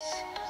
you